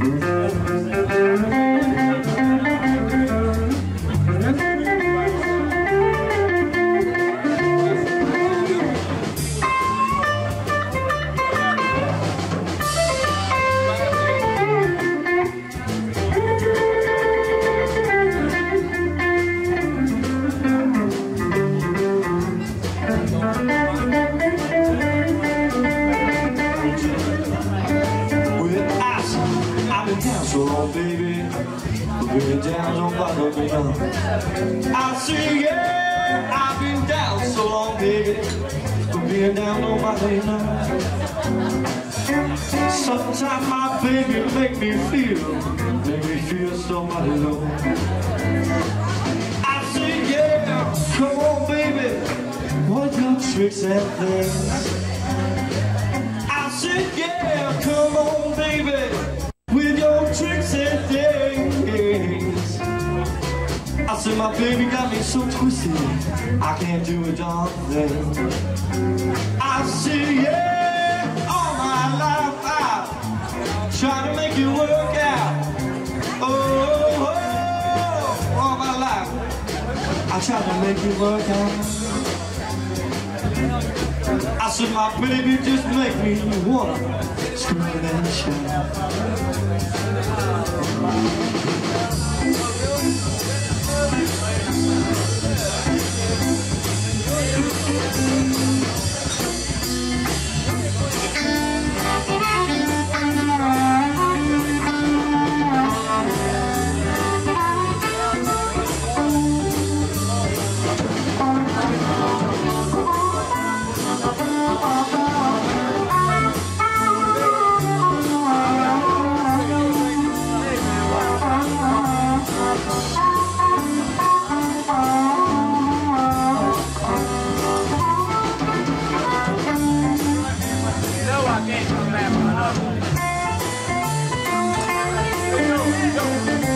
Mm-hmm. On, baby. We're down, don't bother me now. I see, yeah, I've been down so long, baby. Being down, don't bother now. Sometimes my baby make me feel, make me feel somebody low. I say, yeah, come on, baby, what your tricks and things? I said, yeah, come on, My baby got me so twisted, I can't do a darn thing. I said, yeah, all my life I try to make it work out. Oh, oh, all my life I try to make it work out. I said, my baby just make me wanna scream and shout. clap it up. Hey, yo, yo.